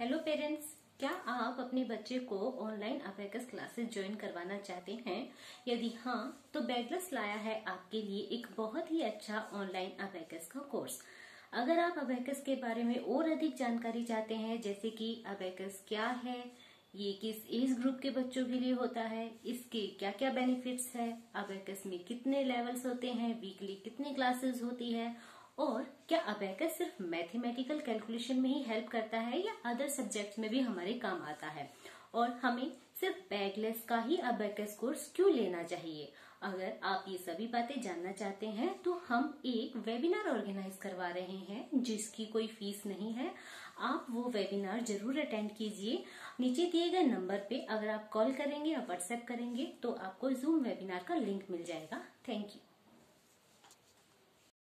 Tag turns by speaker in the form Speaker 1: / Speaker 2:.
Speaker 1: Hello parents क्या आप अपने बच्चे को ऑनलाइन अबेकस क्लासेस ज्वाइन करवाना चाहते हैं? यदि हाँ तो बैगलस लाया है आपके लिए एक बहुत ही अच्छा ऑनलाइन अबेकस का कोर्स अगर आप अबेकस के बारे में और अधिक जानकारी चाहते हैं, जैसे कि अबेकस क्या है, ये किस एज ग्रुप के बच्चों के लिए होता है, इसके क्या क्या बेनिफिट्स है अबेकस में कितने लेवल्स होते हैं वीकली कितनी क्लासेस होती है और क्या अबेकस सिर्फ़ मैथमेटिकल कैलकुलेशन में ही हेल्प करता है या अदर सब्जेक्ट्स में भी हमारे काम आता है? और हमें सिर्फ़ बैगलेस का ही अबेकस कोर्स क्यों लेना चाहिए? अगर आप ये सभी बातें जानना चाहते हैं तो हम एक वेबिनार ऑर्गेनाइज करवा रहे हैं, जिसकी कोई फ़ीस नहीं है। आप वो वेबिनार ज़रूर अटेंड कीजिए। नीचे दिए गए नंबर पे अगर आप कॉल करेंगे या व्हाट्सएप करेंगे तो आपको जूम वेबिनार का लिंक मिल जाएगा। Thank you